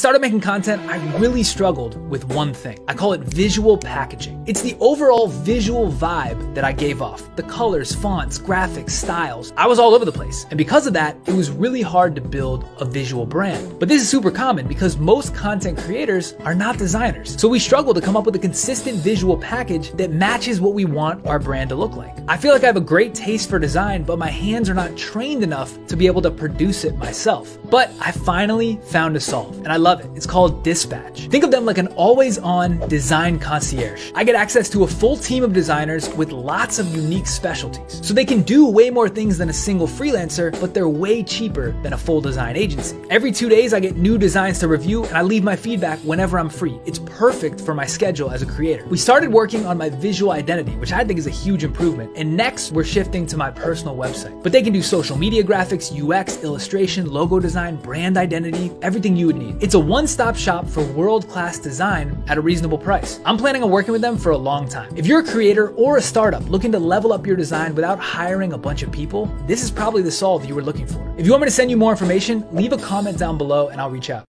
started making content, I really struggled with one thing. I call it visual packaging. It's the overall visual vibe that I gave off. The colors, fonts, graphics, styles. I was all over the place. And because of that, it was really hard to build a visual brand. But this is super common because most content creators are not designers. So we struggle to come up with a consistent visual package that matches what we want our brand to look like. I feel like I have a great taste for design, but my hands are not trained enough to be able to produce it myself. But I finally found a solve, and I love it. It's called Dispatch. Think of them like an always on design concierge. I get access to a full team of designers with lots of unique specialties. So they can do way more things than a single freelancer, but they're way cheaper than a full design agency. Every two days, I get new designs to review, and I leave my feedback whenever I'm free. It's perfect for my schedule as a creator. We started working on my visual identity, which I think is a huge improvement. And next, we're shifting to my personal website. But they can do social media graphics, UX, illustration, logo design, brand identity, everything you would need. It's a one stop shop for world class design at a reasonable price. I'm planning on working with them for a long time. If you're a creator or a startup looking to level up your design without hiring a bunch of people, this is probably the solve you were looking for. If you want me to send you more information, leave a comment down below and I'll reach out.